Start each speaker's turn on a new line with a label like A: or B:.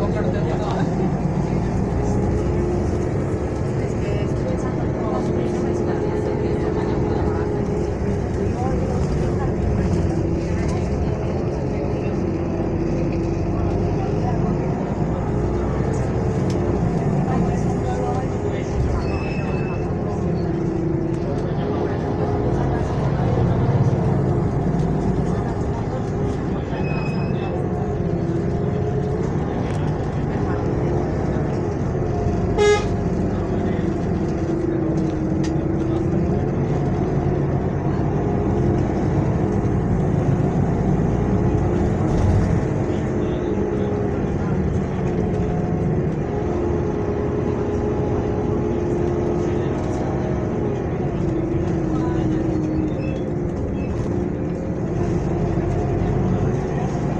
A: కొట్టడం జరిగింది